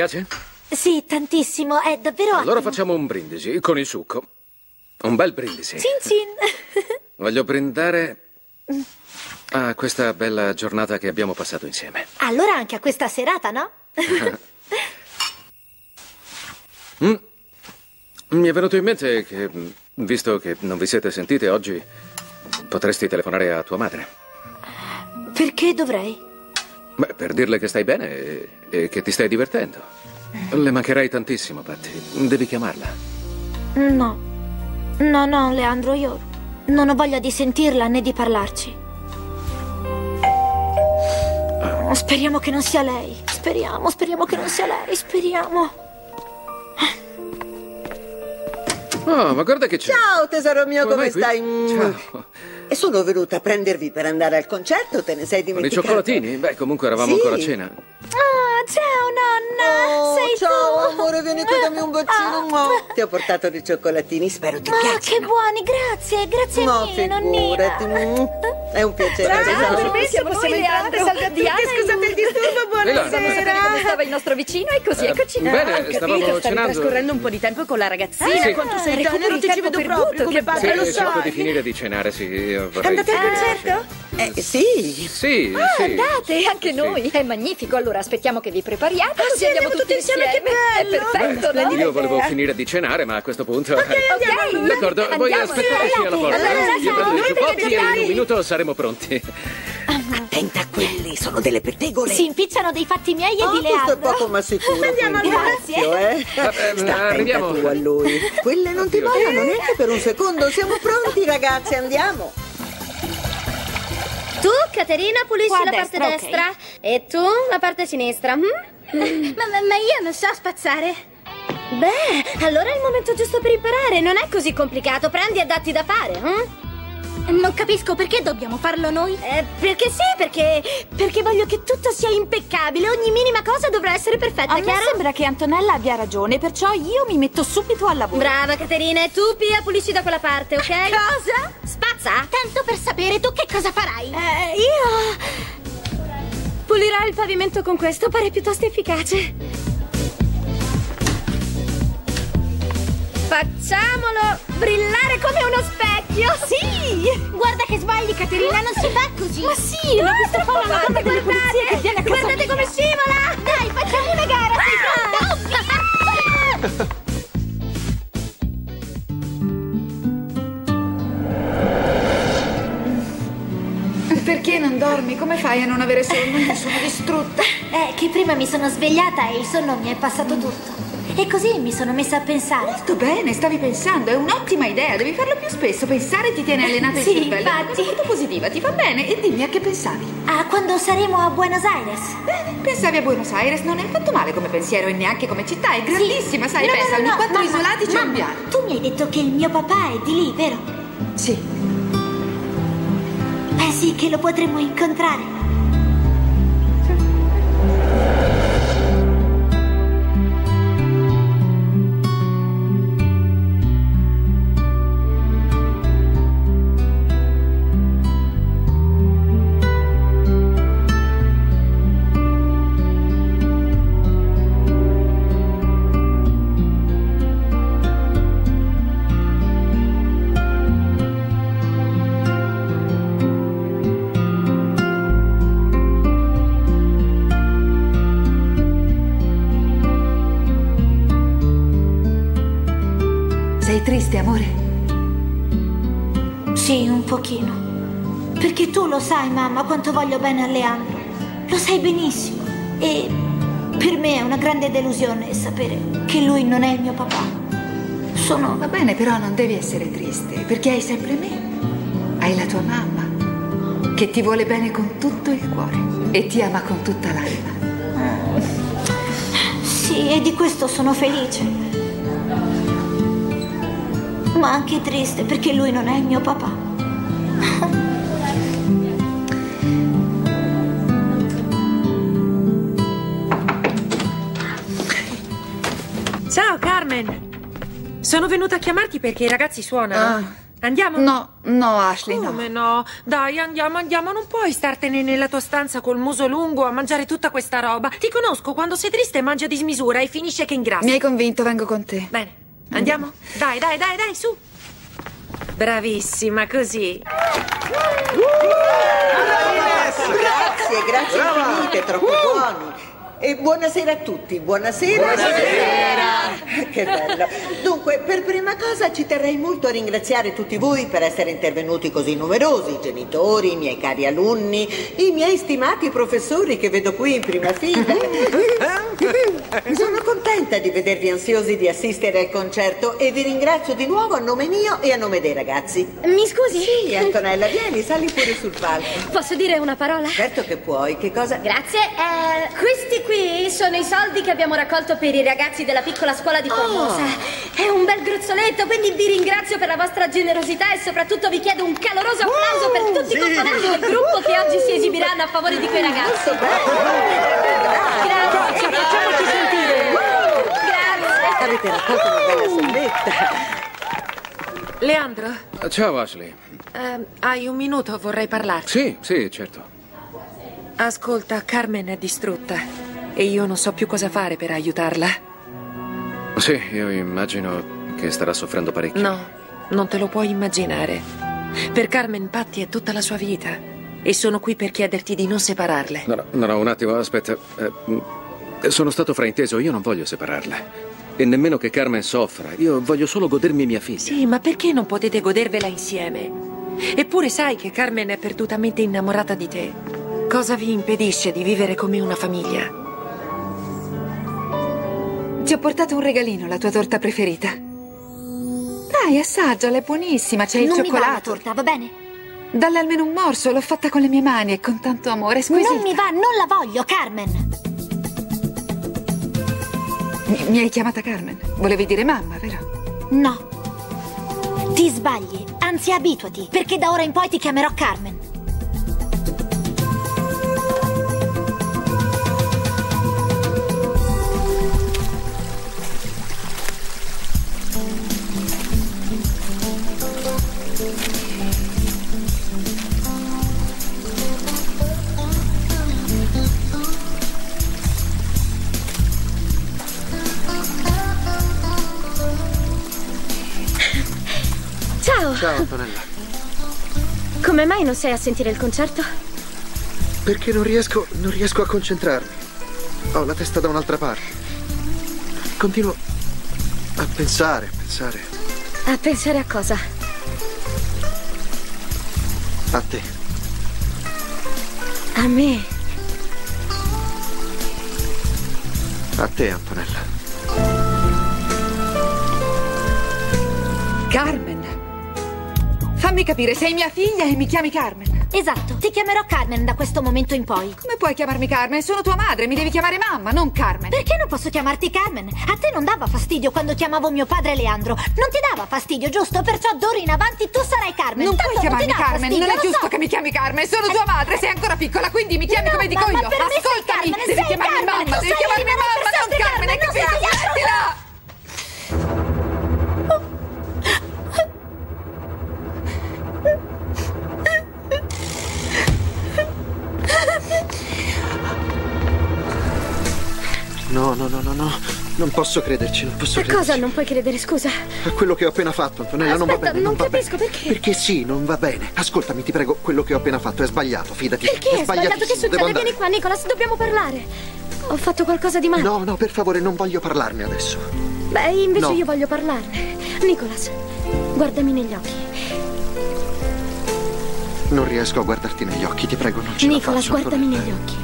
piace? Sì, tantissimo, è davvero Allora ottimo. facciamo un brindisi con il succo. Un bel brindisi. Cin cin. Voglio brindare a questa bella giornata che abbiamo passato insieme. allora anche a questa serata, no? Mi è venuto in mente che, visto che non vi siete sentite oggi, potresti telefonare a tua madre. Perché dovrei? Beh, per dirle che stai bene e, e che ti stai divertendo. Le mancherai tantissimo, Patty. Devi chiamarla. No. No, no, Leandro, io non ho voglia di sentirla né di parlarci. Speriamo che non sia lei. Speriamo, speriamo che non sia lei. Speriamo. Oh, ma guarda che c'è. Ciao tesoro mio, Come come stai? Mm. Ciao. E sono venuta a prendervi per andare al concerto, te ne sei Con i dimenticato? cioccolatini? Beh, comunque eravamo Sì. ancora a cena. Ah, ciao nonna. Oh, Sei ciao tu. amore, vieni qui, dammi un bacino. Ah. Mua. Ti ho portato dei cioccolatini, spero ti Ah, piacciono. che buoni, grazie, grazie No, mille, nonnina. figurati. mm. È un piacere. Permesso, possiamo entrare? Salve a tutti, Scusate il disturbo, buonasera. come stava il nostro vicino e così Eh, eccoci. bene, Ah, ho capito, stavamo cenando. trascorrendo un po' di tempo con la ragazzina. Sì. Quanto sei tenero, ti il ci vedo perduto, proprio, come che padre, lo Sì, cerco di finire di cenare, sì. Andate al concerto? Eh, sì. Sì, Ah, sì. andate, anche noi. È magnifico. Allora aspettiamo che vi prepariate. così sì, andiamo andiamo tutti insieme, che È bello. perfetto, no? Io volevo finire di cenare, ma a questo punto... Ok, D'accordo, voi andiamo, aspettateci sì, alla porta. allora, giubbotti perché e un minuto saremo pronti. Attenta a quelli, sono delle pettegole. Si impicciano dei fatti miei e Oh, di questo è Leandro. poco ma sicuro. Andiamo, quindi. grazie. Eh. Vabbè, Sta attenta arriviamo. tu a lui. Quelle non ti Oddio. vogliono neanche per un secondo. Siamo pronti, ragazzi, andiamo. Tu, Caterina, pulisci Qua a la destra, parte ok. destra e tu la parte sinistra. hm? Ma, ma- ma io non so spazzare. Beh, allora è il momento giusto per imparare. Non è così complicato. Prendi e datti da fare. hm? Non capisco perché dobbiamo farlo noi. Eh, perché sì, perché. Perché voglio che tutto sia impeccabile. Ogni minima cosa dovrà essere perfetta, A me sembra che Antonella abbia ragione, perciò io mi metto subito al lavoro. Brava Caterina, e tu Pia pulisci da quella parte, ok? Cosa? Spazza? Tanto per sapere tu che cosa farai. Eh, io. Pulirò il pavimento con questo, pare piuttosto efficace. Facciamolo brillare come uno specchio! Sì! Guarda che sbagli, Caterina, non si fa così. Ma sì, l'ho visto fare una guarda delle pulizie che viene a casa Guardate come scivola! Dai, facciamo una gara, sei pronto? Perché non dormi? Come fai a non avere sonno? Io sono distrutta. È che prima mi sono svegliata e il sonno mi è passato tutto. E così mi sono messa a pensare. Molto bene, stavi pensando, è un'ottima idea, devi farlo più spesso. Pensare ti tiene allenata Sì, il cervello. È una infatti. cosa molto positiva, ti va bene? E dimmi a che pensavi. Ah, quando saremo a Buenos Aires. Bene, pensavi a Buenos Aires, non è affatto male come pensiero e neanche come città, è grandissima, sai, No, pensa, no, ogni no, quattro mamma, isolati c'è un piano. Tu mi hai detto che il mio papà è di lì, vero? Sì. Sì, che lo potremmo incontrare. Sei triste, amore? Sì, un pochino. Perché tu lo sai, mamma, quanto voglio bene a Leandro. Lo sai benissimo. E per me è una grande delusione sapere che lui non è il mio papà. Sono... Va bene, però non devi essere triste, perché hai sempre me. Hai la tua mamma, che ti vuole bene con tutto il cuore e ti ama con tutta l'anima. Sì, e di questo sono felice. Ma anche triste perché lui non è il mio papà. Ciao Carmen! Sono venuta a chiamarti perché i ragazzi suonano. Ah, Andiamo? No, no, Ashley, no. Come no? Dai, andiamo, andiamo. Non puoi startene nella tua stanza col muso lungo a mangiare tutta questa roba. Ti conosco, quando sei triste mangia a dismisura e finisce che ingrassi. Mi hai convinto, vengo con te. Bene, andiamo? Dai, dai, dai, dai, su. Bravissima, così. Grazie, grazie infinite, troppo buoni. E buonasera a tutti, buonasera. Buonasera. Che bello. Dunque, per prima cosa ci terrei molto a ringraziare tutti voi per essere intervenuti così numerosi, i genitori, i miei cari alunni, i miei stimati professori che vedo qui in prima fila. Sono contenta di vedervi ansiosi di assistere al concerto e vi ringrazio di nuovo a nome mio e a nome dei ragazzi. Mi scusi? Sì, Antonella, vieni, sali pure sul palco. Posso dire una parola? Certo che puoi, che cosa... Grazie. Eh, questi qui sono i soldi che abbiamo raccolto per i ragazzi della piccola scuola di Formosa. È un bel gruzzoletto, quindi vi ringrazio per la vostra generosità e soprattutto vi chiedo un caloroso applauso per tutti i componenti del gruppo che oggi si esibiranno a favore di quei ragazzi. Grazie. Facciamoci sentire. Grazie. Avete raccolto una bella sommetta. Leandro, Ciao, Ashley. eh, hai un minuto, vorrei parlarti. Sì, sì, certo. Ascolta, Carmen è distrutta e io non so più cosa fare per aiutarla. Sì, io immagino che starà soffrendo parecchio. No, non te lo puoi immaginare. Per Carmen Patti è tutta la sua vita e sono qui per chiederti di non separarle. No, no, no, un attimo, aspetta. Eh, mm, sono stato frainteso, io non voglio separarle. E nemmeno che Carmen soffra. Io voglio solo godermi mia figlia. Sì, ma perché non potete godervela insieme? Eppure sai che Carmen è perdutamente innamorata di te. Cosa vi impedisce di vivere come una famiglia? Ti ho portato un regalino, la tua torta preferita. Dai, assaggiala, è buonissima, c'è il non mi va la cioccolato. torta, va bene? Dalle almeno un morso, l'ho fatta con le mie mani e con tanto amore, squisita. Non mi va, non la voglio, Carmen. Mi, mi hai chiamata Carmen? Volevi dire mamma, vero? No. Ti sbagli, anzi abituati, perché da ora in poi ti chiamerò Carmen. Come mai non sei a sentire il concerto? Perché non riesco, non riesco a concentrarmi. Ho la testa da un'altra parte. Continuo a pensare, a pensare A pensare a cosa? a te. A me. A te, Antonella. Carmen. Fammi capire, sei mia figlia e mi chiami Carmen. Esatto, ti chiamerò Carmen da questo momento in poi. Come puoi chiamarmi Carmen? Sono tua madre, mi devi chiamare mamma, non Carmen. Perché non posso chiamarti Carmen? A te non dava fastidio quando chiamavo mio padre Leandro. Non ti dava fastidio, giusto? Perciò d'ora in avanti tu sarai Carmen. Non Tanto puoi chiamarmi dà Carmen, fastidio, non è giusto so. che mi chiami Carmen, sono tua madre, sei ancora piccola, quindi mi chiami No, come dico mamma, io. Ascoltami, devi chiamarmi Carmen, mamma, devi chiamarmi mamma, non Carmen, hai non capito? Smettila! No, no, no, no, no. Non posso crederci, non posso A crederci. cosa non puoi credere, scusa? A quello che ho appena fatto, Antonella, non va Aspetta, bene. non va capisco bene. perché. Perché sì, non va bene. Ascoltami, ti prego, quello che ho appena fatto è sbagliato, fidati. Perché è sbagliato? Che succede? Vieni qua, Nicolas, dobbiamo parlare. Ho fatto qualcosa di male. No, no, per favore, non voglio parlarne adesso. Beh, invece No. io voglio parlarne. Nicolas, guardami negli occhi. Non riesco a guardarti negli occhi, ti prego, non la Nicolas, guardami Antonella. negli occhi.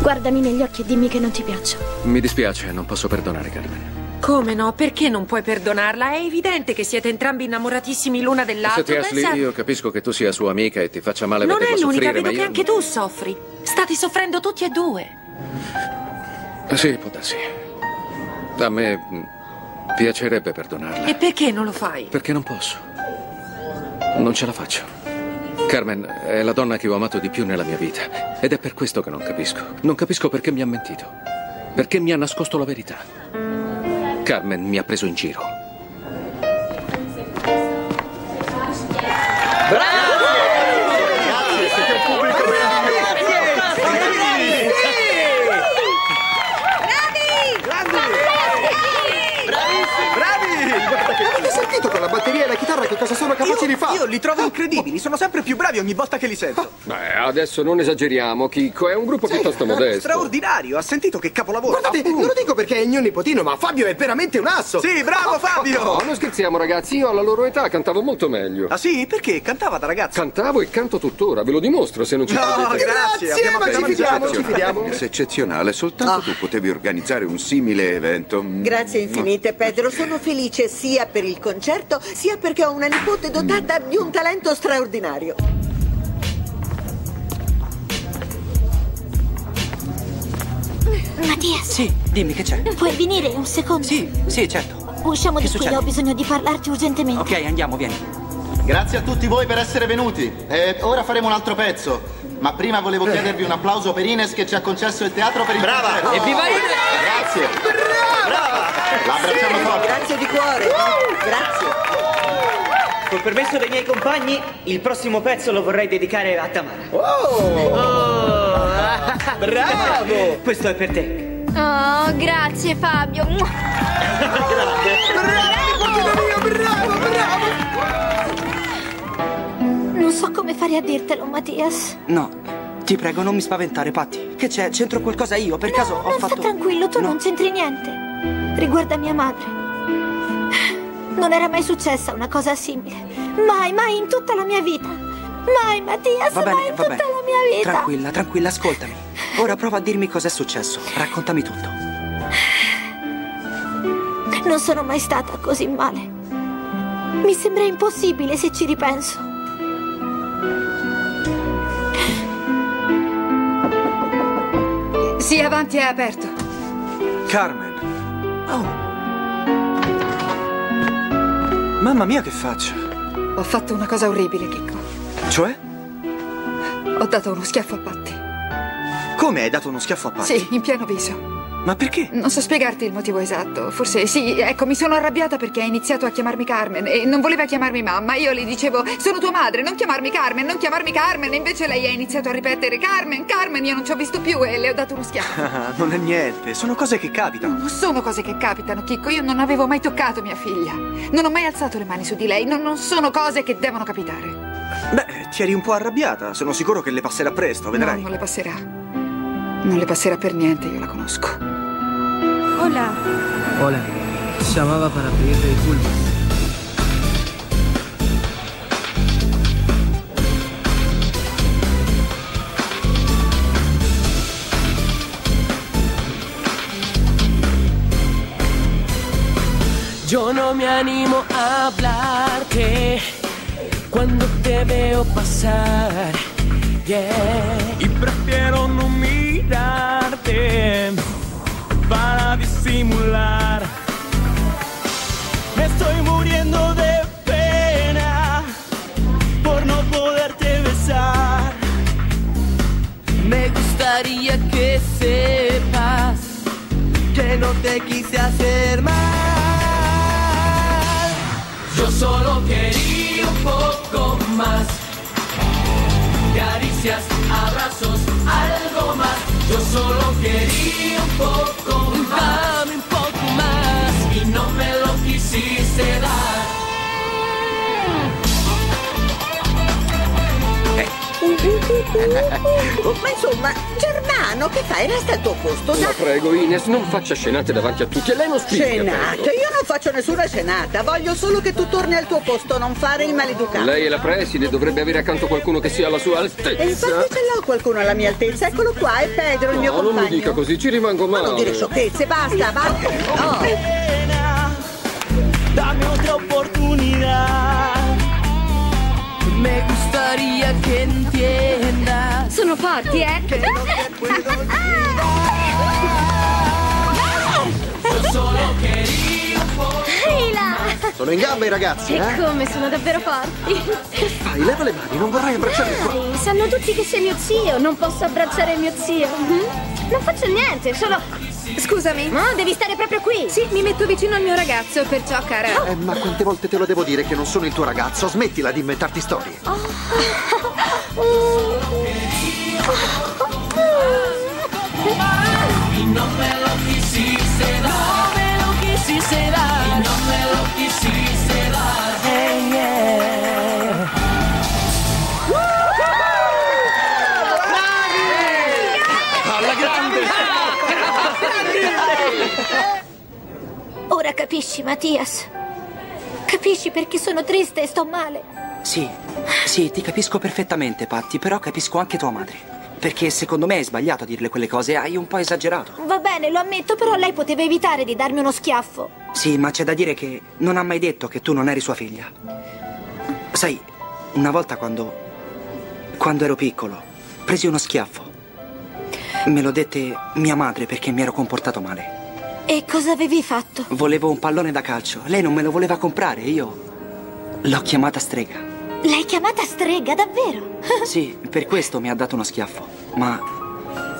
Guardami negli occhi e dimmi che non ti piaccio. Mi dispiace, non posso perdonare Carmen. Come no? Perché non puoi perdonarla? È evidente che siete entrambi innamoratissimi l'una dell'altro. Senti, Ashley, Pensa- io capisco che tu sia sua amica e ti faccia male Non vederla è l'unica, soffrire, vedo che io... anche tu soffri. State soffrendo tutti e due. Sì, può darsi. A me mh, piacerebbe perdonarla. E perché non lo fai? Perché non posso. Non ce la faccio. Carmen è la donna che ho amato di più nella mia vita. Ed è per questo che non capisco. Non capisco perché mi ha mentito. Perché mi ha nascosto la verità. Carmen mi ha preso in giro. Cosa ci rifà? Io li trovo incredibili, sono sempre più bravi ogni volta che li sento. Beh, adesso non esageriamo, Chicco. È un gruppo piuttosto modesto. Straordinario, ha sentito che capolavoro. Guardate, non lo dico perché è il mio nipotino, ma Fabio è veramente un asso! Sì, bravo Fabio! No, non scherziamo, ragazzi. Io alla loro età cantavo molto meglio. Ah sì? Perché? Cantava da ragazzo. Cantavo e canto tuttora, ve lo dimostro se non ci No, credete. grazie, abbiamo ma ci appena fidiamo, mangiato. ci fidiamo. È eccezionale, soltanto tu potevi organizzare un simile evento. Grazie infinite, Pedro. Sono felice sia per il concerto, sia perché ho una nipote dotata di un talento straordinario. Mattia, Sì, dimmi che c'è. puoi venire un secondo? Sì, sì, certo. Usciamo Che di qui, succede? ho bisogno di parlarti urgentemente. Ok, andiamo, vieni. Grazie a tutti voi per essere venuti. E ora faremo un altro pezzo. Ma prima volevo chiedervi un applauso per Ines che ci ha concesso il teatro per il Brava! concerto. E viva Ines! Grazie! Brava! L'abbracciamo forte. Grazie di cuore. Grazie. Col permesso dei miei compagni, il prossimo pezzo lo vorrei dedicare a Tamara. Oh! Bravo! Questo è per te. Oh, grazie Fabio. Non so come fare a dirtelo, Mattias. No, ti prego, non mi spaventare, Patti. Che c'è? C'entro qualcosa io? Per caso ho non fatto. sta tranquillo, tu No. non c'entri niente. Riguarda mia madre. Non era mai successa una cosa simile. Mai, mai in tutta la mia vita. Mai, Mattias, Va mai bene, in va tutta bene. la mia vita. Tranquilla, tranquilla, ascoltami. Ora prova a dirmi cos'è successo. Raccontami tutto. Non sono mai stata così male. Mi sembra impossibile se ci ripenso. Sì, avanti, è aperto. Carmen. Oh. Mamma mia, che faccio? Ho fatto una cosa orribile, Chicco. Cioè? Ho dato uno schiaffo a Patti. Come hai dato uno schiaffo a Patti? Sì, in pieno viso. Ma perché? Non so spiegarti il motivo esatto. Forse sì, ecco, mi sono arrabbiata perché ha iniziato a chiamarmi Carmen e non voleva chiamarmi mamma. Io le dicevo, sono tua madre, non chiamarmi Carmen, non chiamarmi Carmen. E invece lei ha iniziato a ripetere, Carmen, Carmen, io non ci ho visto più e le ho dato uno schiaffo. Ah, non è niente, sono cose che capitano. Non sono cose che capitano, Chicco. Io non avevo mai toccato mia figlia. Non ho mai alzato le mani su di lei. Non, non sono cose che devono capitare. Beh, ti eri un po' arrabbiata. Sono sicuro che le passerà presto, vedrai. No, non le passerà. Non le passerà per niente, io la conosco. Hola. Hola. Llamaba para pedirte disculpas. Yo no me animo a hablarte cuando te veo pasar. Yeah. Y prefiero no mirarte disimular. Me estoy muriendo de pena por no poderte besar. Me gustaría que sepas que no te quise hacer mal. Yo solo quería un poco más. Caricias, abrazos, algo más. Yo solo quería un poco más. Ma insomma, Germano, che fai? Resta al tuo posto, La dai. prego, Ines, non faccia scenate davanti a tutti. E lei non spiega. Scenata, prego. io non faccio nessuna scenata, voglio solo che tu torni al tuo posto, non fare il maleducato. Lei è la preside, dovrebbe avere accanto qualcuno che sia alla sua E altezza. infatti ce l'ho qualcuno alla mia altezza, eccolo qua, è Pedro, il mio No, non compagno. mi dica così, ci rimango Ma male. non dire sciocchezze, basta, basta. Oh. Dame otra oportunidad. Me gustaría que entiendas. Sono forti, eh? Sono in gamba i ragazzi, E eh? come sono davvero forti! Fai, leva le mani, non vorrei abbracciare qua. Dai, sanno tutti che sei mio zio, non posso abbracciare mio zio. Mhm. Non faccio niente, solo. Scusami. No, devi stare proprio qui. Sì, mi metto vicino al mio ragazzo, perciò, cara. Eh, ma quante volte te lo devo dire che non sono il tuo ragazzo? Smettila di inventarti storie. Y no me lo quisiste. No me lo quisiste Ora capisci, Mattias? Capisci perché sono triste e sto male? Sì, sì, ti capisco perfettamente, Patti, però capisco anche tua madre. Perché secondo me hai sbagliato a dirle quelle cose, hai un po' esagerato. Va bene, lo ammetto, però lei poteva evitare di darmi uno schiaffo. Sì, ma c'è da dire che non ha mai detto che tu non eri sua figlia. Sai, una volta quando. quando ero piccolo, presi uno schiaffo. Me lo dette mia madre perché mi ero comportato male. E cosa avevi fatto? Volevo un pallone da calcio. Lei non me lo voleva comprare, io. L'ho chiamata strega. L'hai chiamata strega, davvero? Sì, per questo mi ha dato uno schiaffo. Ma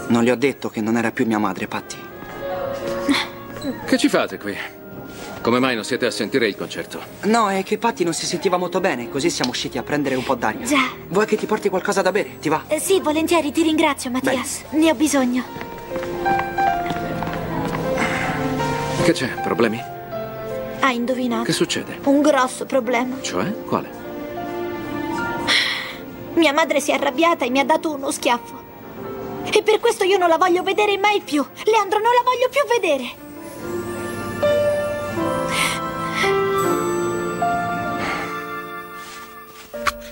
non le ho detto che non era più mia madre, Patti. Che ci fate qui? Come mai non siete a sentire il concerto? No, è che Patti non si sentiva molto bene, così siamo usciti a prendere un po' d'aria. Già. Vuoi che ti porti qualcosa da bere? Ti va? Eh, Sì, volentieri, ti ringrazio, Mattias. Ne ho bisogno. Che c'è? Problemi? Hai indovinato? Che succede? Un grosso problema. Cioè? Quale? Mia madre si è arrabbiata e mi ha dato uno schiaffo. E per questo io non la voglio vedere mai più. Leandro, non la voglio più vedere.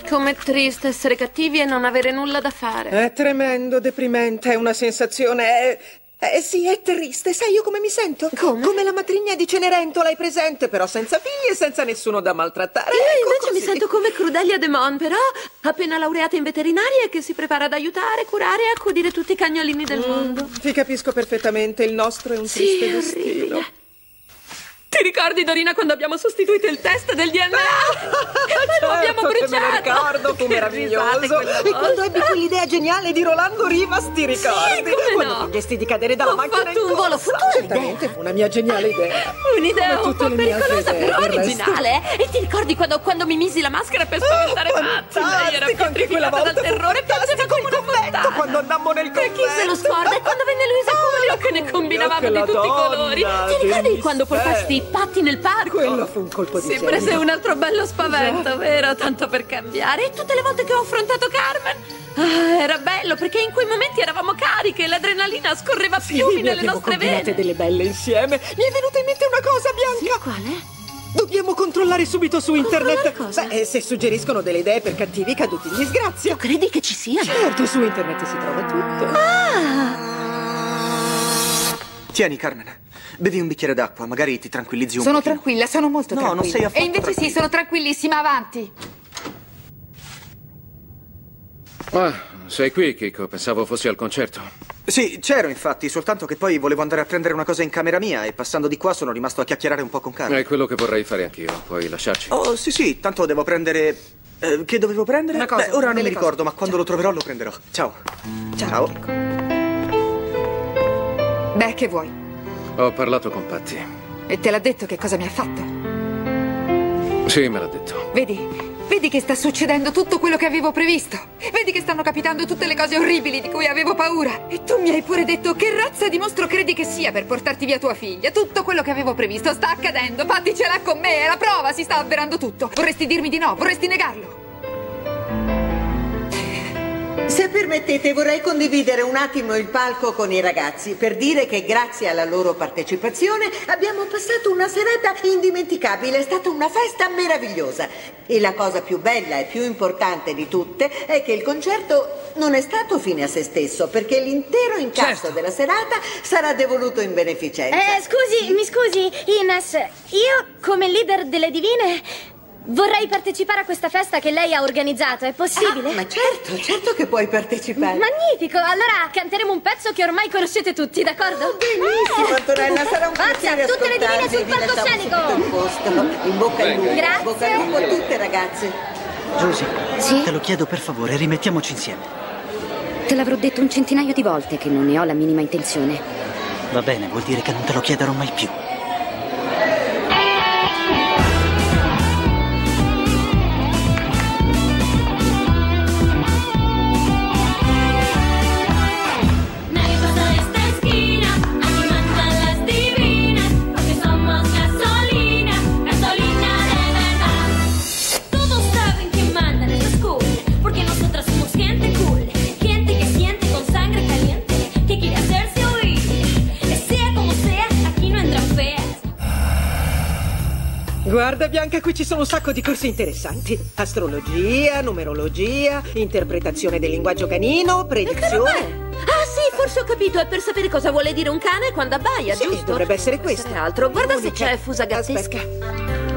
Com'è triste essere cattivi e non avere nulla da fare. È tremendo, deprimente, è una sensazione. Eh, eh, sì, è triste. Sai io come mi sento? Come? la matrigna di Cenerentola, hai presente? Però senza figli e senza nessuno da maltrattare. Io Ecco invece mi così. sento come Crudelia De Mon, però appena laureata in veterinaria e che si prepara ad aiutare, curare e accudire tutti i cagnolini del mondo. Ti capisco perfettamente, il nostro è un Sì, triste è destino. Ti ricordi, Dorina, quando abbiamo sostituito il test del DNA? poi lo abbiamo Certo bruciato! me lo ricordo, fu meraviglioso. E quando ebbi quell'idea geniale di Rolando Rivas, ti ricordi? come quando no? ti chiesti di cadere dalla Ho macchina fatto un volo corsa. futuro, Certamente fu una mia geniale idea. Un'idea Come un po' pericolosa, idee, però del resto. originale. eh? E ti ricordi quando, quando mi misi la maschera per spaventare Patti? Lei era pietrificata dal terrore e piangeva come una fontana. quando andammo nel E chi se lo scorda? E quando venne Luisa Culio che ne combinavamo di tutti i colori. Ti ricordi quando portasti patti nel parco? Quello fu un colpo di Si genio. prese un altro bello spavento, vero? Tanto per cambiare. E tutte le volte che ho affrontato Carmen. Ah, era bello perché in quei momenti eravamo cariche e l'adrenalina scorreva a fiumi ne nelle nostre vene. delle belle insieme. Mi è venuta in mente una cosa, Bianca. quale? Dobbiamo controllare subito su internet. Beh, se suggeriscono delle idee per cattivi caduti in disgrazia. Tu credi che ci siano? Certo, su internet si trova tutto. Ah! Tieni, Carmen. Bevi un bicchiere d'acqua, magari ti tranquillizzi un Sono pochino. tranquilla, sono molto No, non tranquilla. sei affatto E invece sì, tranquilla. sono tranquillissima, avanti. Ah, sei qui, Kiko. Pensavo fossi al concerto. Sì, c'ero infatti, soltanto che poi volevo andare a prendere una cosa in camera mia e passando di qua sono rimasto a chiacchierare un po' con Carmen. È quello che vorrei fare anch'io. Puoi lasciarci? Oh, sì, sì, tanto devo prendere... eh, che dovevo prendere? Una cosa, Beh, ora non mi ricordo, ma quando lo troverò lo prenderò. Ciao. Ciao. Beh, che vuoi? Ho parlato con Patti. E te l'ha detto che cosa mi ha fatto? Sì, me l'ha detto. Vedi? Vedi che sta succedendo tutto quello che avevo previsto. Vedi che stanno capitando tutte le cose orribili di cui avevo paura. E tu mi hai pure detto che razza di mostro credi che sia per portarti via tua figlia. Tutto quello che avevo previsto sta accadendo. Patti ce l'ha con me, è la prova, si sta avverando tutto. Vorresti dirmi di no, vorresti negarlo. Se permettete, vorrei condividere un attimo il palco con i ragazzi per dire che grazie alla loro partecipazione abbiamo passato una serata indimenticabile, è stata una festa meravigliosa. E la cosa più bella e più importante di tutte è che il concerto non è stato fine a se stesso, perché l'intero incasso della serata sarà devoluto in beneficenza. Eh, scusi, mi scusi, Ines. Io, come leader delle divine, vorrei partecipare a questa festa che lei ha organizzato. È possibile? Ah, ma certo, certo che puoi partecipare. Magnifico! Allora canteremo un pezzo che ormai conoscete tutti, d'accordo? Benissimo, Antonella, sarà un Forza, piacere tutte le divine sul palcoscenico! In bocca al lupo, in Grazie. bocca al lupo a tutte ragazze. Josie, te lo chiedo per favore, rimettiamoci insieme. Te l'avrò detto un centinaio di volte che non ne ho la minima intenzione. Va bene, vuol dire che non te lo chiederò mai più. Guarda Bianca, qui ci sono un sacco di corsi interessanti. Astrologia, numerologia, interpretazione del linguaggio canino, predizione. Ah sì, forse ho capito, è per sapere cosa vuole dire un cane quando abbaia, Sì, giusto? dovrebbe essere questo. altro. Guarda se L'unica- c'è fusa gattesca.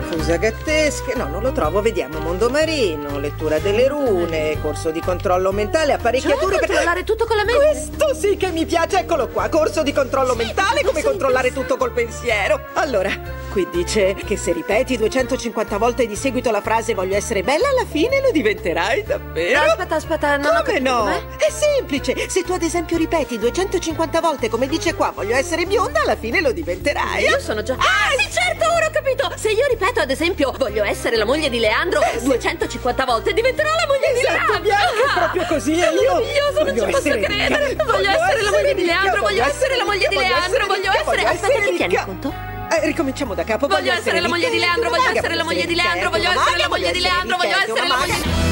Fusagattesche, no, non lo trovo, vediamo. Mondo marino, lettura delle rune, corso di controllo mentale, apparecchiature Cioè, per... controllare tutto con la mente? Questo sì che mi piace, eccolo qua, corso di controllo mentale, come controllare tutto col pensiero. Allora, qui dice che se ripeti 250 volte di seguito la frase voglio essere bella, alla fine lo diventerai davvero. Aspetta, aspetta, non ho Come capito, no? com'è? È semplice, se tu ad esempio ripeti 250 volte come dice qua voglio essere bionda, alla fine lo diventerai. Io sono già. Ah, sì, certo, ora ho capito! Se io ripeto, ad esempio, voglio essere la moglie di Leandro 250 volte, diventerò la moglie di Esatto, Leandro! Bianca, è proprio così, e io Meraviglioso, non voglio ci posso essere credere! ricca, Voglio essere la moglie di Leandro, voglio essere la moglie di Leandro, voglio essere. Aspetta, il ricca. conto? Eh, ricominciamo da capo. Voglio essere la moglie di Leandro, voglio essere la moglie di Leandro, voglio essere la moglie di Leandro, voglio essere la moglie di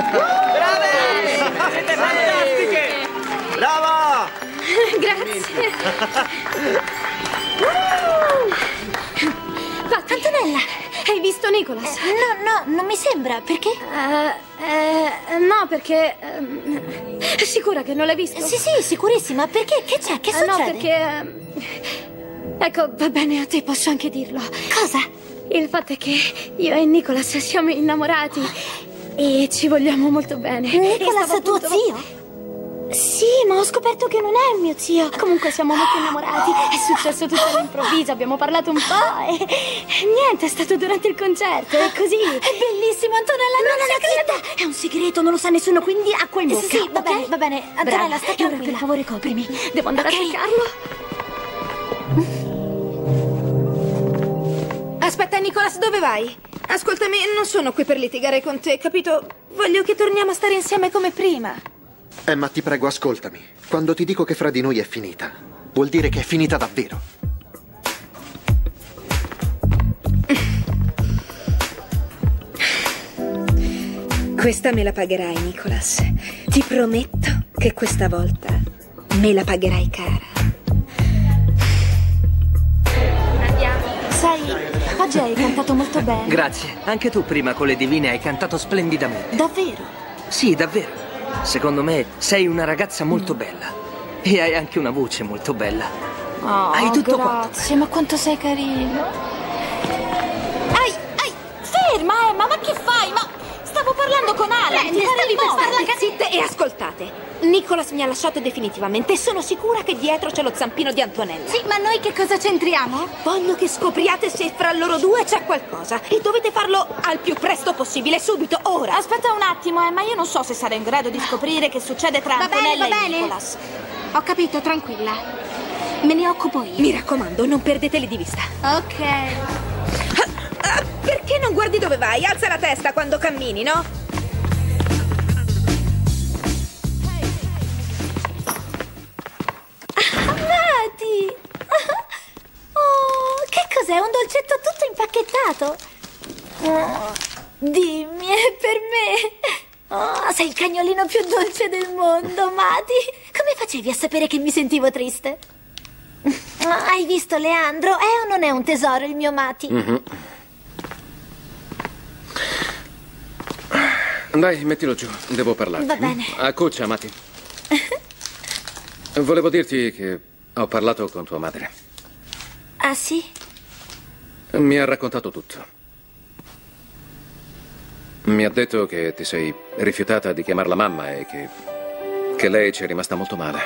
Siete Va, Antonella, hai visto Nicolas? No, no, non mi sembra. Perché? Eh, no, perché... è sicura che non l'hai visto? Sì, sì, sicurissima. Perché? Che c'è? Che Eh, no, succede? perché... ehm, Ecco, va bene, a te posso anche dirlo. Cosa? Il fatto è che io e Nicolas siamo innamorati e ci vogliamo molto bene. Nicolas tuo appunto- zio? Sì, ma ho scoperto che non è mio zio. Comunque siamo molto innamorati. È successo tutto all'improvviso, abbiamo parlato un po' e... niente, è stato durante il concerto. E così... È bellissimo, Antonella, No, non no, si no, crede. zitta! È un segreto, non lo sa nessuno, quindi acqua in bocca. sì, sì, va ok? bene, va bene. Antonella, Brava. sta E ora, tranquilla. per favore, coprimi. Devo andare Ok. a cercarlo. Aspetta, Nicolas, dove vai? Ascoltami, non sono qui per litigare con te, capito? Voglio che torniamo a stare insieme come prima. Emma, ti prego, ascoltami. Quando ti dico che fra di noi è finita, vuol dire che è finita davvero. Questa me la pagherai, Nicholas. Ti prometto che questa volta me la pagherai cara. Andiamo. Sai, oggi hai cantato molto bene. Grazie. Anche tu prima con le divine hai cantato splendidamente. Davvero? Sì, davvero. Secondo me sei una ragazza molto bella. E hai anche una voce molto bella. Oh, Hai tutto quanto. grazie, ma quanto sei carino. Per muovere? farla zitte e ascoltate. Nicolas mi ha lasciato definitivamente e sono sicura che dietro c'è lo zampino di Antonella. Sì, ma noi che cosa c'entriamo? Voglio che scopriate se fra loro due c'è qualcosa e dovete farlo al più presto possibile, subito, ora. Aspetta un attimo, Emma, io non so se sarò in grado di scoprire che succede tra Va bene, Antonella va e bene. Nicolas. Ho capito, tranquilla. Me ne occupo io. Mi raccomando, non perdeteli di vista. Ok. Ah, Perché non guardi dove vai? Alza la testa quando cammini, no? Cos'è? Un dolcetto tutto impacchettato? Oh, dimmi, è per me. Oh, sei il cagnolino più dolce del mondo, Mati. Come facevi a sapere che mi sentivo triste? Hai visto, Leandro? È o non è un tesoro il mio Mati? Mhm. Dai, mettilo giù, devo parlarti. Va bene. Accuccia, Mati. Volevo dirti che ho parlato con tua madre. Ah, sì? Mi ha raccontato tutto. Mi ha detto che ti sei rifiutata di chiamarla mamma e che, che lei ci è rimasta molto male.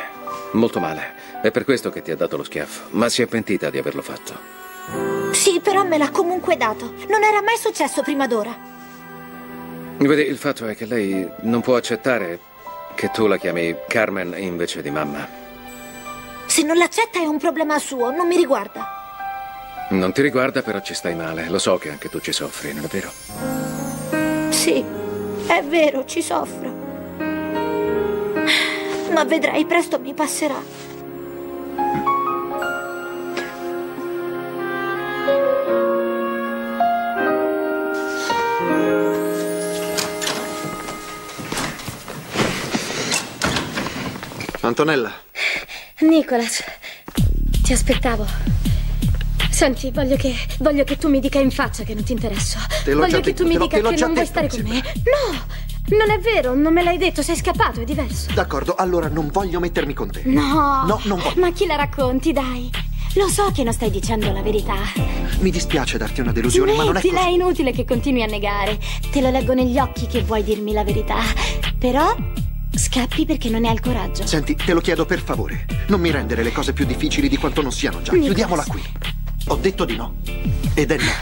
Molto male. È per questo che ti ha dato lo schiaffo. Ma si è pentita di averlo fatto. Sì, però me l'ha comunque dato. Non era mai successo prima d'ora. Vedi, il fatto è che lei non può accettare che tu la chiami Carmen invece di mamma. Se non l'accetta è un problema suo, non mi riguarda. Non ti riguarda, però ci stai male. Lo so che anche tu ci soffri, non è vero? Sì, è vero, ci soffro. Ma vedrai, presto mi passerà. Antonella. Nicolas, ti aspettavo. Senti, voglio che, voglio che tu mi dica in faccia che non ti interesso. Voglio che tu mi dica che non vuoi stare con me. No, non è vero, non me l'hai detto, sei scappato, è diverso. d'accordo, allora non voglio mettermi con te. No. No, non voglio. Ma chi la racconti, dai? Lo so che non stai dicendo la verità. Mi dispiace darti una delusione, ma non è Smettila, così. è inutile che continui a negare. Te lo leggo negli occhi che vuoi dirmi la verità. Però scappi perché non ne hai il coraggio. Senti, te lo chiedo per favore. Non mi rendere le cose più difficili di quanto non siano già. Nicholas. Chiudiamola qui. Ho detto di no. Ed è no.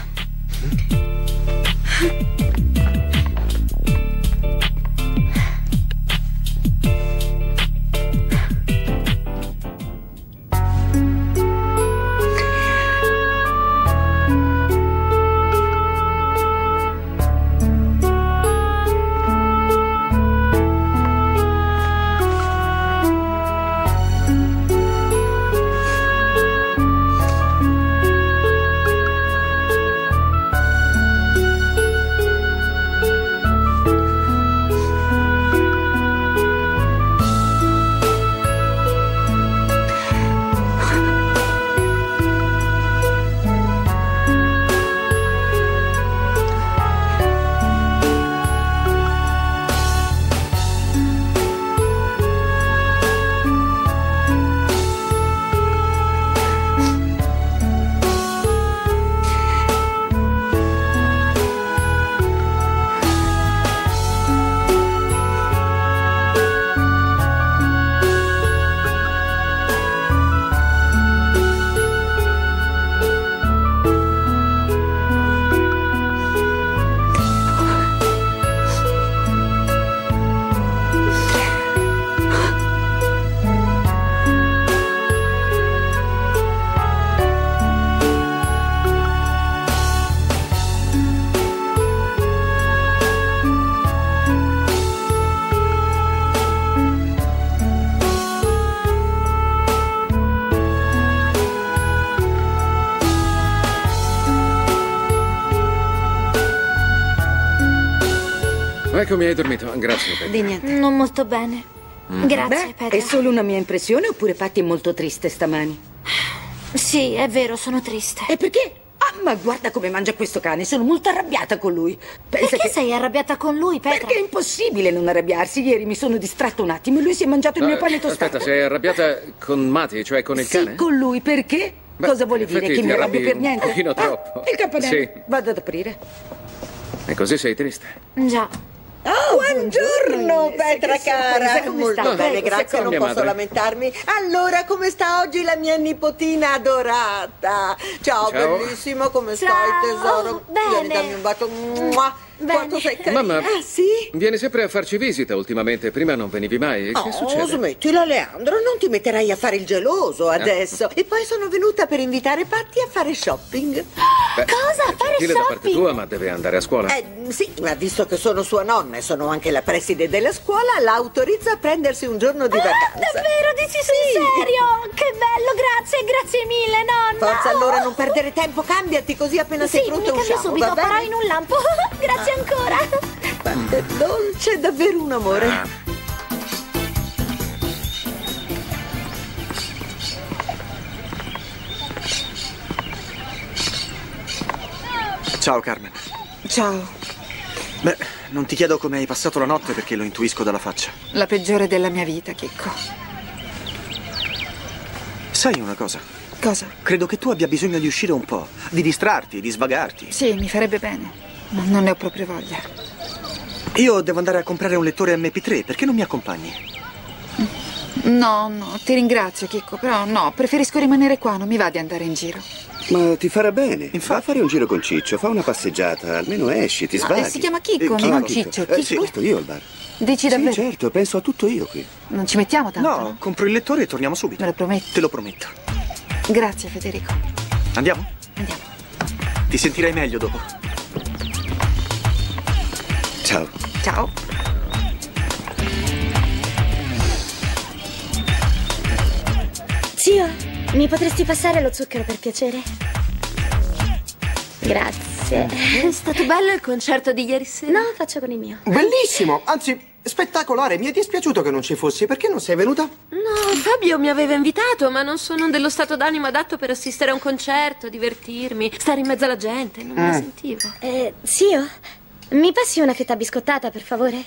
Ecco, mi hai dormito. Grazie, Petra. Di niente. Non molto bene. Mm. Grazie, Beh, Petra. è solo una mia impressione oppure Patti è molto triste stamani? Sì, è vero, sono triste. E perché? Ah, ma guarda come mangia questo cane, sono molto arrabbiata con lui. Pensa Perché che... sei arrabbiata con lui, Petra? Perché è impossibile non arrabbiarsi. Ieri mi sono distratta un attimo e lui si è mangiato il No, mio pane tostato. Aspetta, sei arrabbiata con Mati, cioè con il sì, cane? con lui, perché? Beh, Cosa vuole in dire? Che mi arrabbio arrabbi per niente? un pochino Ah, troppo. il campanello. Sì. Vado ad aprire. E così sei triste. Già. Oh, buongiorno, Petra che sorpresa, cara. come Molto sta? bene, grazie, non posso madre. lamentarmi. Allora, come sta oggi la mia nipotina adorata? Ciao, Ciao. bellissimo, come Ciao, stai, tesoro? bene. Vieni, dammi un bacio. Mua. Quanto sei carina. Mamma, Ah, sì? vieni sempre a farci visita ultimamente. Prima non venivi mai. Che Oh, succede? smettila, Leandro, non ti metterai a fare il geloso adesso. E poi sono venuta per invitare Patti a fare shopping. Beh, Cosa? Fare gentile da parte shopping? tua, ma deve andare a scuola. Eh, sì, ma visto che sono sua nonna e sono anche la preside della scuola, la autorizza a prendersi un giorno di vacanza. Ah, Davvero, dici sul serio? Che bello, grazie, grazie mille, nonna. Forza allora non perdere tempo, cambiati così appena sei Sì, mi pronto cambio usciamo, subito, va bene? farò in un lampo. grazie ancora. È dolce, davvero un amore. Ah. Ciao Carmen. Ciao. Beh, non ti chiedo come hai passato la notte perché lo intuisco dalla faccia. La peggiore della mia vita, Chicco. Sai una cosa? Cosa? Credo che tu abbia bisogno di uscire un po', di distrarti, di svagarti. Sì, mi farebbe bene. Ma non ne ho proprio voglia. Io devo andare a comprare un lettore MP3, perché non mi accompagni? No, no, ti ringrazio, Chicco, però no, preferisco rimanere qua, non mi va di andare in giro. Ma ti farà bene. Va a fare un giro con Ciccio, fa una passeggiata, almeno esci, ti No, svaghi. eh, si chiama Chicco, Eh, non Chicco. Ciccio. Eh, sì, Chicco? sto io al bar. Dici Sì, davvero? certo, penso a tutto io qui. Non ci mettiamo tanto? No, compro il lettore e torniamo subito. Me lo prometti? Te lo prometto. Grazie, Federico. Andiamo? Andiamo. Ti sentirai meglio dopo. Ciao. Ciao. Zio, mi potresti passare lo zucchero per piacere? Grazie. È stato bello il concerto di ieri sera? No, faccio con il mio. Bellissimo, anzi, spettacolare. Mi è dispiaciuto che non ci fossi. Perché non sei venuta? No, Fabio mi aveva invitato, ma non sono dello stato d'animo adatto per assistere a un concerto, divertirmi, stare in mezzo alla gente. Non Mm. sentivo. Eh, zio, mi passi una fetta biscottata, per favore?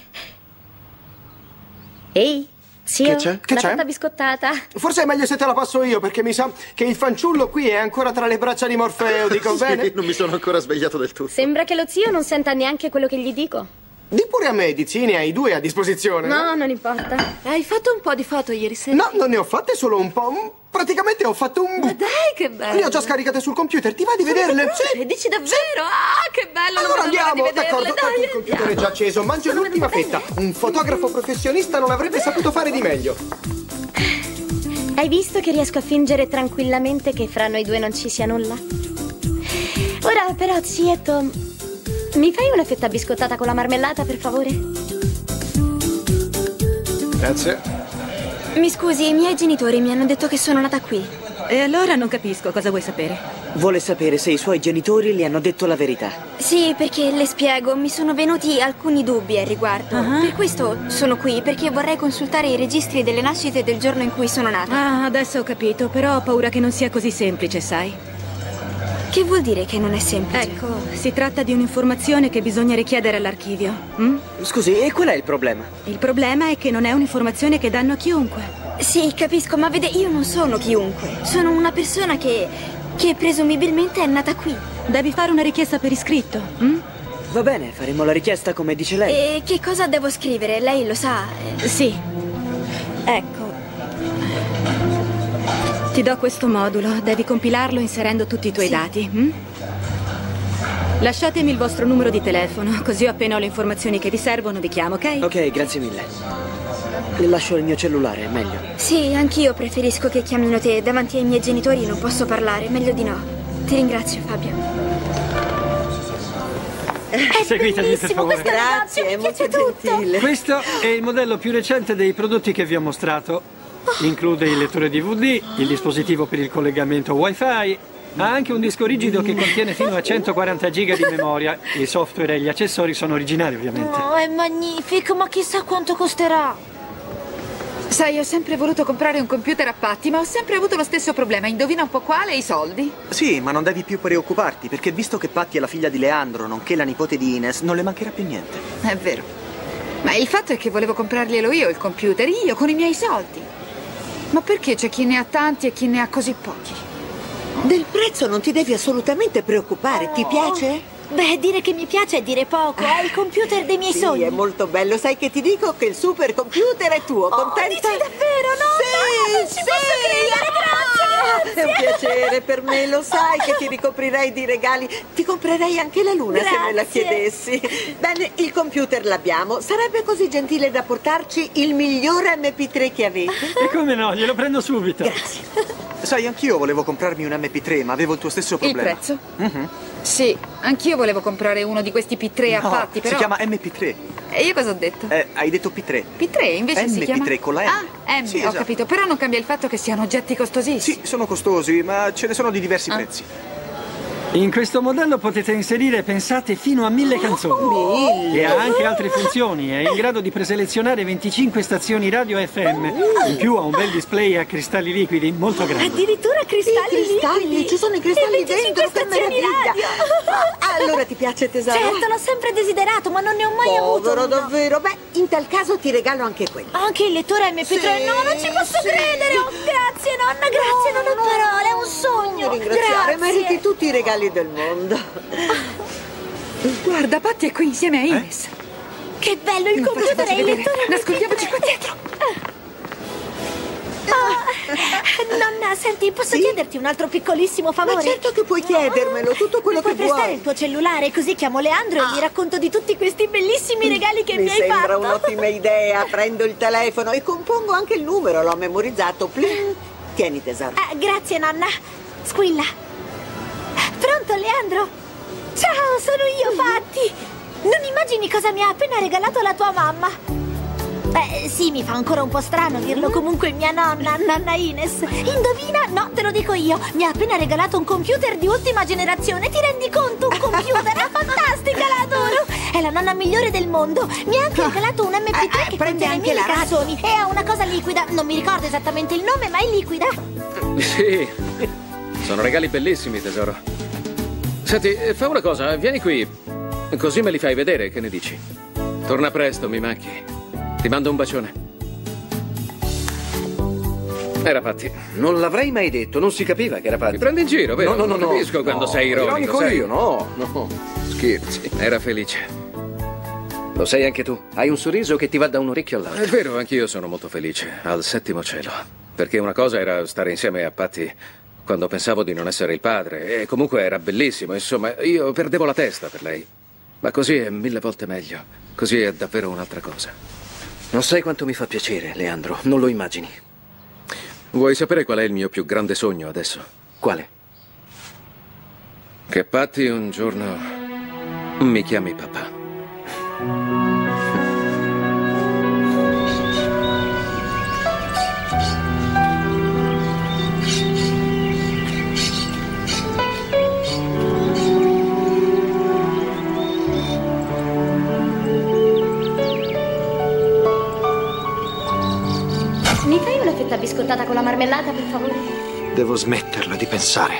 Ehi, zio, Che c'è? Che la c'è? fetta biscottata. Forse è meglio se te la passo io, perché mi sa che il fanciullo qui è ancora tra le braccia di Morfeo, dico Sì, bene? non mi sono ancora svegliato del tutto. Sembra che lo zio non senta neanche quello che gli dico. Di pure a me, di ne hai due a disposizione. No, non importa. Hai fatto un po' di foto ieri sera? No, non ne ho fatte solo un po'. Praticamente ho fatto un. Ma dai, che bello! Le ho già scaricate sul computer, ti va di vederle? Sì. Dici davvero? Ah, che bello! Allora andiamo, d'accordo, tanto dai, il computer è già acceso, mangio l'ultima fetta. Un fotografo professionista non avrebbe saputo fare di meglio. Hai visto che riesco a fingere tranquillamente che fra noi due non ci sia nulla? Ora, però, zietto, mi fai una fetta biscottata con la marmellata, per favore? Grazie. Mi scusi, i miei genitori mi hanno detto che sono nata qui. E allora non capisco cosa vuoi sapere. Vuole sapere se i suoi genitori le hanno detto la verità. Sì, perché le spiego, mi sono venuti alcuni dubbi al riguardo. Ah. Per questo sono qui, perché vorrei consultare i registri delle nascite del giorno in cui sono nata. Ah, adesso ho capito, però ho paura che non sia così semplice, sai. Che vuol dire che non è semplice? Ecco, si tratta di un'informazione che bisogna richiedere all'archivio. mm? Scusi, e qual è il problema? Il problema è che non è un'informazione che danno a chiunque. Sì, capisco, ma vede, io non sono chiunque. Sono una persona che. che presumibilmente è nata qui. Devi fare una richiesta per iscritto. mm? Va bene, faremo la richiesta come dice lei. E che cosa devo scrivere? Lei lo sa? Eh, Sì. Ecco. Ti do questo modulo, devi compilarlo inserendo tutti i tuoi dati. mm? Lasciatemi il vostro numero di telefono, così appena ho le informazioni che vi servono vi chiamo, ok? Ok, grazie mille. Le lascio il mio cellulare, è meglio. Sì, anch'io preferisco che chiamino te. Davanti ai miei genitori non posso parlare, meglio di no. Ti ringrazio, Fabio. Seguitemi per favore. Grazie, è molto gentile. Questo è il modello più recente dei prodotti che vi ho mostrato. Include il lettore DVD, il dispositivo per il collegamento Wi-Fi, ha anche un disco rigido che contiene fino a 140 giga di memoria. Il software e gli accessori sono originali, ovviamente. Oh, è magnifico, ma chissà quanto costerà. Sai, ho sempre voluto comprare un computer a patti, ma ho sempre avuto lo stesso problema. Indovina un po' quale? I soldi. Sì, ma non devi più preoccuparti, perché visto che Patti è la figlia di Leandro, nonché la nipote di Ines, non le mancherà più niente. È vero. Ma il fatto è che volevo comprarglielo io il computer, io con i miei soldi. Ma perché c'è chi ne ha tanti e chi ne ha così pochi? Del prezzo non ti devi assolutamente preoccupare, ti piace? Beh, dire che mi piace è dire poco. È il computer dei miei Sì, sogni. è molto bello. Sai che ti dico che il supercomputer è tuo. Contenta? dici davvero, no? Sì, No, non ci sì. posso credere, grazie, grazie. È un piacere per me, lo sai che ti ricoprirei di regali. Ti comprerei anche la luna se me la Grazie. chiedessi. Bene, il computer l'abbiamo. Sarebbe così gentile da portarci il migliore MP3 che avete? E come no, glielo prendo subito. Sai, anch'io volevo comprarmi un MP3, ma avevo il tuo stesso Il problema. prezzo? Mhm. Sì, anch'io volevo comprare uno di questi P3 a No, patti, però... si chiama MP3. E io cosa ho detto? Eh, hai detto P3. P3 invece si chiama... MP3 con la M. Ah, M, Sì, ho esatto. capito. Però non cambia il fatto che siano oggetti costosissimi. Sì, sono costosi, ma ce ne sono di Ah. diversi prezzi. In questo modello potete inserire, pensate, fino a mille canzoni. E ha anche altre funzioni. È in grado di preselezionare 25 stazioni radio FM. In più ha un bel display a cristalli liquidi molto grande. Addirittura cristalli, I cristalli, liquidi. ci sono i cristalli 25 dentro, che meraviglia. radio. Allora ti piace tesoro? Certo, l'ho sempre desiderato, ma non ne ho mai Povero, avuto. uno. davvero. Beh, in tal caso ti regalo anche quello. Anche il lettore MP3. Sì, no, non ci posso sì. credere. Oh, grazie, nonna, grazie, non ho parole, è un sogno. Non ringraziare, grazie. meriti tutti i regali del mondo. Guarda, Patti è qui insieme a Eh? Ines. Che bello il Non computer e il lettore MP3. Nascondiamoci qua dietro. Ah, nonna, senti, posso chiederti un altro piccolissimo favore? Ma certo che puoi chiedermelo, tutto quello Mi puoi che prestare vuoi. il tuo cellulare così chiamo Leandro e gli racconto di tutti questi bellissimi regali che mi, Mi hai sembra fatto. un'ottima idea. Prendo il telefono e compongo anche il numero, l'ho memorizzato. Pling. Tieni tesoro. Ah, grazie, nonna. Squilla. Pronto, Leandro? Ciao, sono io, Fatti. Non immagini cosa mi ha appena regalato la tua mamma. Beh, sì, mi fa ancora un po' strano dirlo comunque mia nonna, nonna Ines. Indovina? No, te lo dico io. Mi ha appena regalato un computer di ultima generazione. Ti rendi conto? Un computer? È fantastica, la adoro. È la nonna migliore del mondo. Mi ha anche regalato un MP3 che prende anche le canzoni. E ha una cosa liquida. Non mi ricordo esattamente il nome, ma è liquida. Sì, sono regali bellissimi, tesoro. Senti, eh, fa una cosa, vieni qui. Così me li fai vedere, che ne dici? Torna presto, mi manchi. Ti mando un bacione. Era Patti. Non l'avrei mai detto, non si capiva che era Patti. Mi prendi in giro, vero? No, no, no, Non no. capisco quando No, sei ironico. ironico sai? io, no, no. Scherzi. Era felice. Lo sei anche tu. Hai un sorriso che ti va da un orecchio all'altro. È vero, anch'io sono molto felice, al settimo cielo. Perché una cosa era stare insieme a Patti quando pensavo di non essere il padre, e comunque era bellissimo, insomma, io perdevo la testa per lei. Ma così è mille volte meglio. Così è davvero un'altra cosa. Non sai quanto mi fa piacere, Leandro. Non lo immagini. Vuoi sapere qual è il mio più grande sogno adesso? Quale? Che Patti un giorno mi chiami papà. Fetta biscottata con la marmellata, per favore? Devo smetterla di pensare.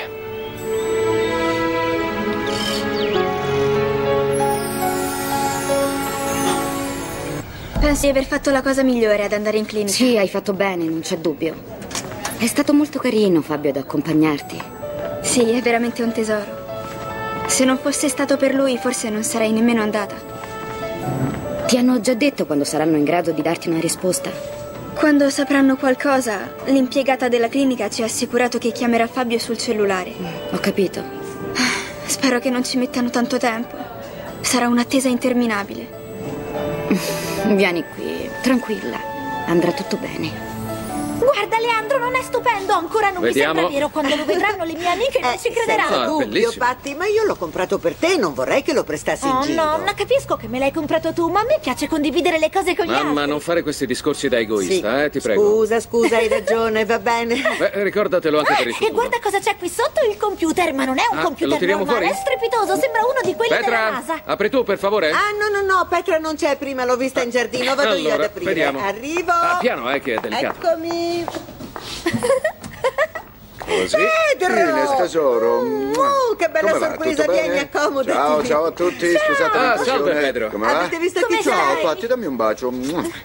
Pensi di aver fatto la cosa migliore ad andare in clinica? Sì, hai fatto bene, non c'è dubbio. È stato molto carino, Fabio, ad accompagnarti. Sì, è veramente un tesoro. Se non fosse stato per lui, forse non sarei nemmeno andata. Ti hanno già detto quando saranno in grado di darti una risposta? Quando sapranno qualcosa, l'impiegata della clinica ci ha assicurato che chiamerà Fabio sul cellulare. Ho capito. Spero che non ci mettano tanto tempo. Sarà un'attesa interminabile. Vieni qui, tranquilla. Andrà tutto bene. Guarda, Leandro, non è stupendo? Ancora non Vediamo. mi sembra vero. Quando lo vedranno le mie amiche non ci Senza crederanno. Ah, dubbio, bellissimo. Patti, ma io l'ho comprato per te, non vorrei che lo prestassi in Oh giro. no, ma capisco che me l'hai comprato tu, ma a me piace condividere le cose con gli Mamma, altri. non fare questi discorsi da egoista, eh, ti prego. Scusa, scusa, hai ragione, va bene. Beh, ricordatelo anche per il E futuro. guarda cosa c'è qui sotto il computer, ma non è un Ah, computer normale, fuori? è strepitoso, sembra uno di quelli della Petra, NASA. apri tu, per favore. Ah, no, no, no, Petra non c'è prima, l'ho vista in giardino, vado io ad Allora, aprire. vediamo. Arrivo. Ah, piano, eh, che è delicato. Eccomi. Così. Pedro! Ines, tesoro. Oh, che bella Come sorpresa, vieni, accomodati. Ciao, ciao a tutti, scusate Ah, salve, Pedro. Come va? Avete visto Come chi Ciao? Patti, dammi un bacio.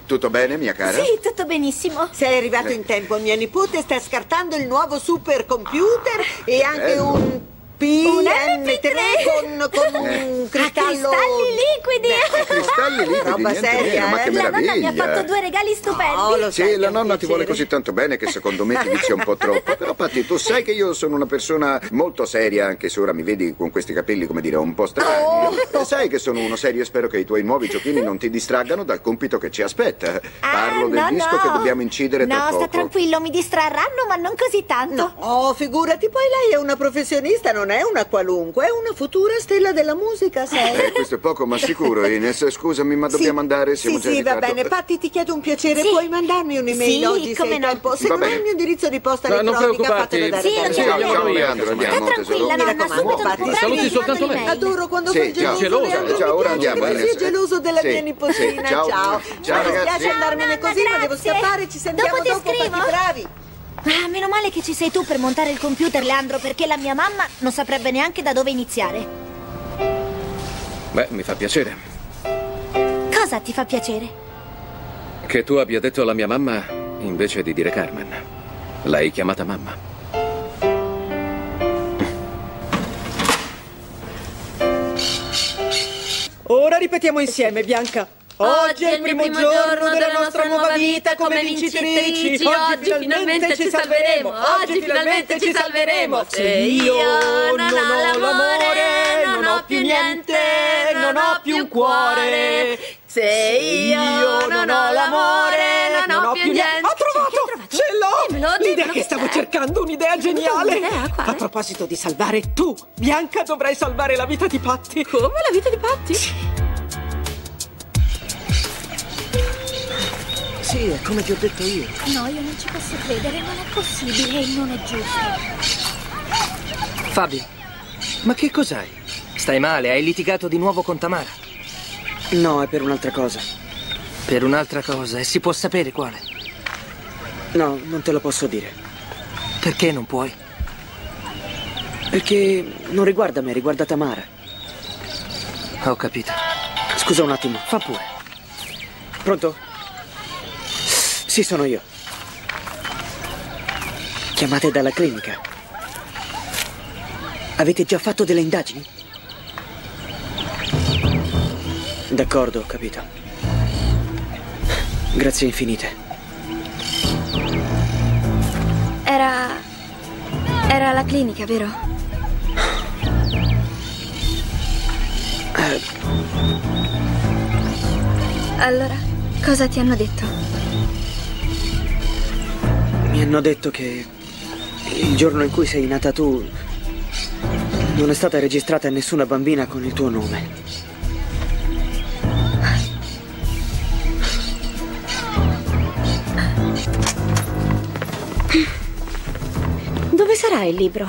Tutto bene, mia cara? Sì, tutto benissimo. Sei arrivato in tempo, mia nipote sta scartando il nuovo supercomputer e anche Bello. un PM3 con, con un cristallo... cristalli liquidi. Eh, Cristalli liquidi, Roba seria, meno, ma eh? che La nonna mi ha meraviglia. fatto due regali stupendi. Oh, lo Sì, la nonna ti vuole così tanto bene che secondo me ti vizia un po' troppo. Però, Patti, tu sai che io sono una persona molto seria, anche se ora mi vedi con questi capelli, come dire, un po' strani. Oh. Sai che sono uno serio e spero che i tuoi nuovi giochini non ti distraggano dal compito che ci aspetta. Parlo Ah, del no, disco no. che dobbiamo incidere No, tra sta poco. tranquillo, mi distrarranno, ma non così tanto. Oh, figurati, poi lei è una professionista, non è una qualunque, è una futura stella della musica, sai? Eh, questo è poco ma sicuro, Ines. Scusami, ma dobbiamo andare, siamo sì, già in sì, va ritardo. bene. Patti, ti chiedo un piacere, Sì. puoi mandarmi un'email Sì, oggi se come hai no. tempo? Se Va non hai il mio indirizzo di posta No, non elettronica, preoccuparti. fatelo dare Sì, da c'è Ciao, Leandro, andiamo, tesoro. tranquilla, Mi nonna, raccomando, subito Patti. Saluti soltanto lei. Adoro quando Sì, ciao. geloso, Leandro, ciao, ora andiamo, Ines. sia geloso della Sì, mia nipotina. sì, ciao. Ciao. Ciao, Mi ragazzi. piace andarmene Ciao, così, ma devo scappare, ci sentiamo Dopo ti dopo, scrivo. fatti bravi. Ah, meno male che ci sei tu per montare il computer, Leandro, perché la mia mamma non saprebbe neanche da dove iniziare. Beh, mi fa piacere. Cosa ti fa piacere? Che tu abbia detto alla mia mamma invece di dire Carmen. L'hai chiamata mamma. Ora ripetiamo insieme, Bianca. Oggi è il primo giorno della nostra nuova vita come vincitrici. Oggi finalmente ci salveremo. Oggi finalmente ci salveremo. Se io non ho l'amore, non ho più niente, non ho più un cuore. Se io non ho l'amore, non ho più niente. Ho trovato! Ce l'ho! L'idea che stavo c'è. cercando, un'idea geniale. Quale? A proposito di salvare tu, Bianca, dovrai salvare la vita di Patti. Come la vita di Patti? Sì, è come ti ho detto io. No, io non ci posso credere, non è possibile e non è giusto. Fabio, Ma che cos'hai? stai male? Hai litigato di nuovo con Tamara? No, è per un'altra cosa. Per un'altra cosa, e si può sapere quale? No, non te lo posso dire. Perché non puoi? Perché non riguarda me, riguarda Tamara. Ho capito. Scusa un attimo. Fa pure. Pronto? Sì, sono io. Chiamate dalla clinica. Avete già fatto delle indagini? D'accordo, ho capito. Grazie infinite. Era... era la clinica, vero? Eh, Allora, cosa ti hanno detto? Mi hanno detto che il giorno in cui sei nata tu non è stata registrata nessuna bambina con il tuo nome. Dove sarà il libro?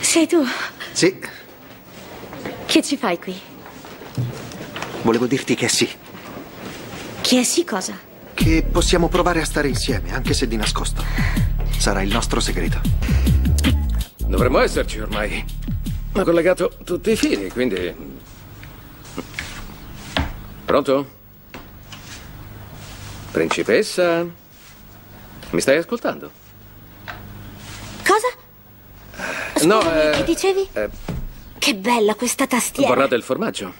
Sei tu? Sì, Che ci fai qui? Volevo dirti che sì. Che è sì cosa? Che possiamo provare a stare insieme, anche se di nascosto. Sarà il nostro segreto. Dovremmo esserci ormai. Ho collegato tutti i fili, quindi... Pronto? Principessa? Mi stai ascoltando? Cosa? no, Scusami, eh, che dicevi? eh, Che bella questa tastiera. vorrà del formaggio.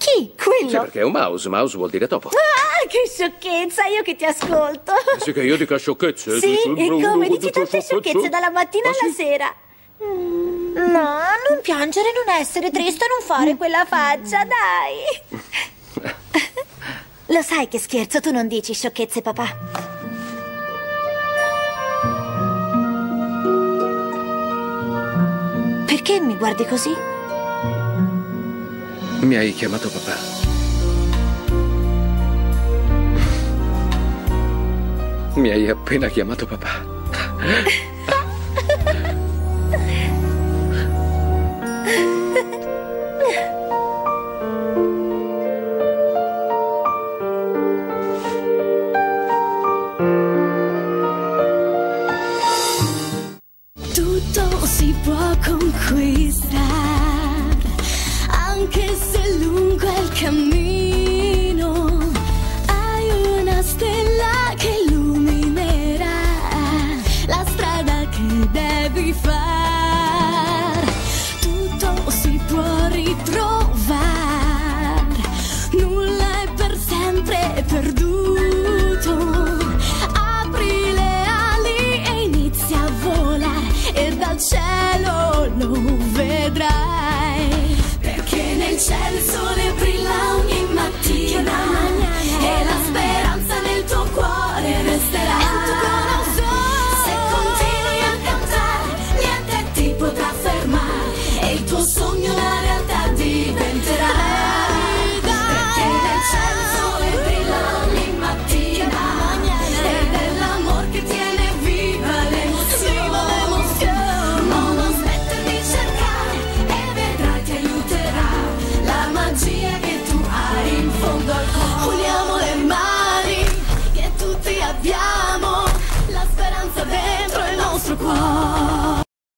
Chi? Quello? Sì, perché è un mouse. Mouse vuol dire topo. Ah, che sciocchezza, io che ti ascolto. Sì, che io dica sciocchezze. Sì, e come dici tante sciocchezze dalla mattina Ah, alla sera. Mm, No, non piangere, non essere triste, non fare quella faccia, dai. Lo sai che scherzo, tu non dici sciocchezze, papà. Perché mi guardi così? Mi hai chiamato papà. Mi hai appena chiamato papà.